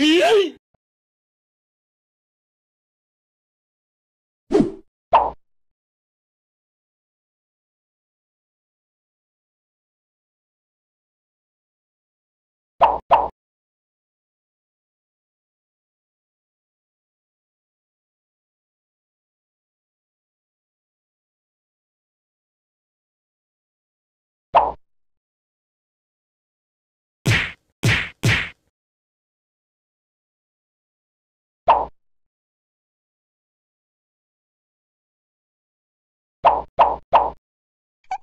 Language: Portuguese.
E aí?